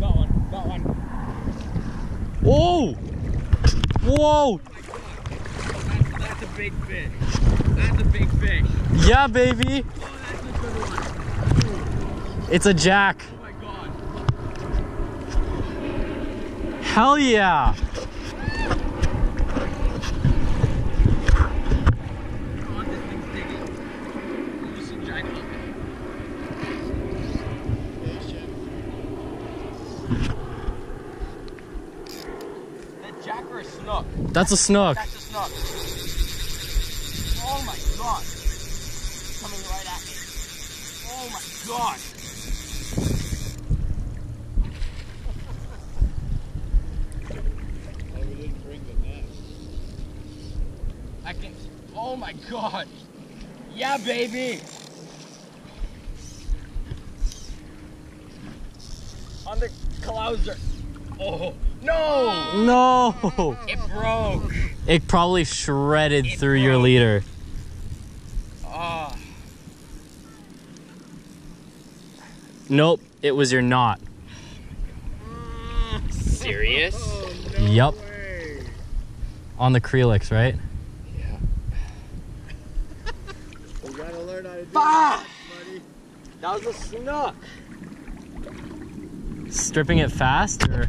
Oh! one, got. Whoa! That's, that's a big fish. That's a big fish. Yeah, baby. Oh, a it's a jack. Oh Hell yeah. Snook? That's a snook. That's a snook. Oh my god. Coming right at me. Oh my god. Oh, we didn't bring the net. I can. Oh my god. Yeah, baby. On the clouser. Oh no! No! It broke. It probably shredded It through your leader. Oh, Nope, it was your knot. serious? Oh, no Yup. way. On the Kreelex, right? Yeah. We gotta learn how to do Bah! that, buddy. That was a snook. Stripping it fast or